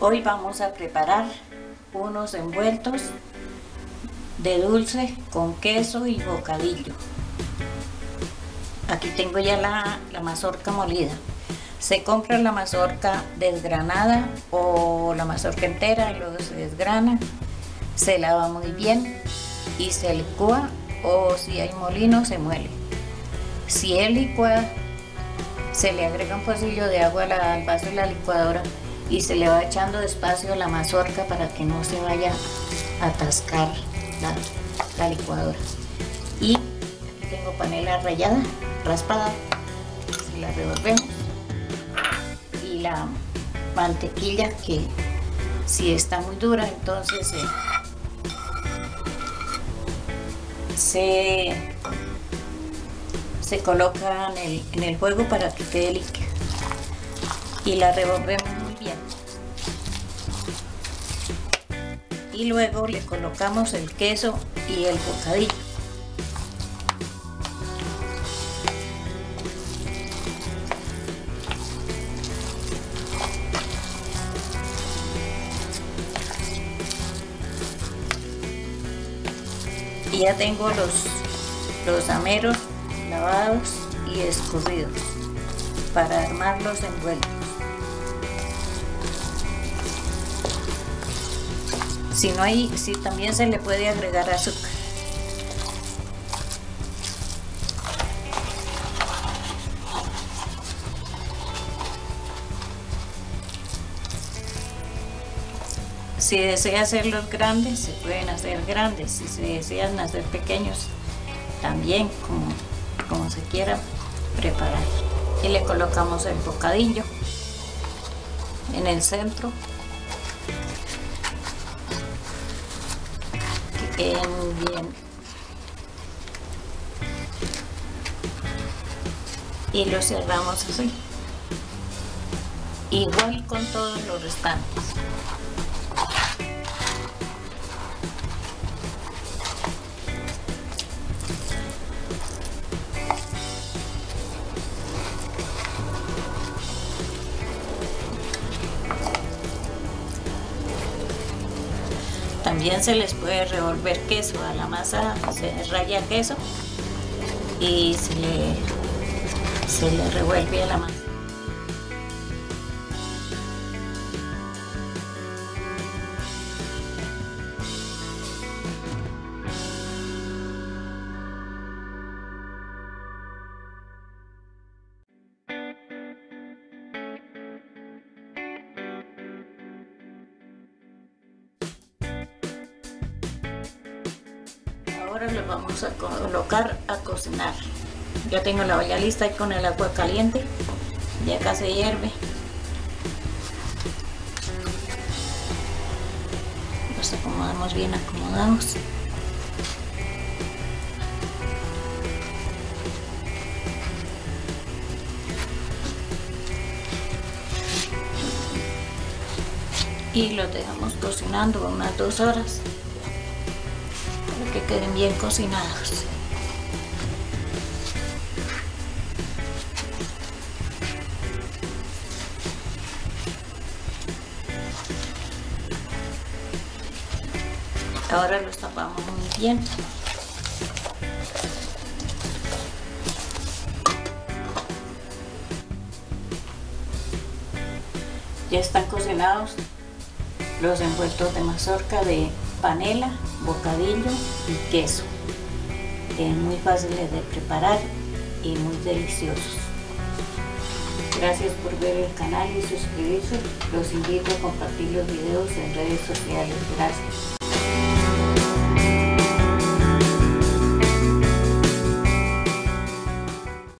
Hoy vamos a preparar unos envueltos de dulce con queso y bocadillo. Aquí tengo ya la, mazorca molida. Se compra la mazorca desgranada o la mazorca entera luego se desgrana. Se lava muy bien y se licúa o si hay molino se muele. Si es licuada, se le agrega un pocillo de agua al vaso de la licuadora y se le va echando despacio la mazorca para que no se vaya a atascar la, licuadora. Y aquí tengo panela rallada, raspada, la revolvemos. Y la mantequilla que si está muy dura entonces se, se coloca en el, en el juego para que quede líquida y la revolvemos y luego le colocamos el queso y el bocadillo. Y ya tengo los, los ameros lavados y escurridos para armar los envueltos. Si no hay, si también se le puede agregar azúcar. Si desea hacerlos grandes, se pueden hacer grandes. Si se desean hacer pequeños, también como, como se quiera preparar. Y le colocamos el bocadillo en el centro bien. Y lo cerramos así. Igual con todos los restantes. También se les puede revolver queso a la masa, se raya queso y se le, se le revuelve a la masa. Ahora lo vamos a colocar a cocinar. Ya tengo la olla lista y con el agua caliente. Y acá se hierve. Los acomodamos bien acomodados y lo dejamos cocinando unas dos horas queden bien cocinados. Ahora los tapamos muy bien. Ya están cocinados los envueltos de mazorca de panela, bocadillo y queso. muy fáciles de preparar y muy deliciosos. Gracias por ver el canal y suscribirse. Los invito a compartir los videos en redes sociales. Gracias.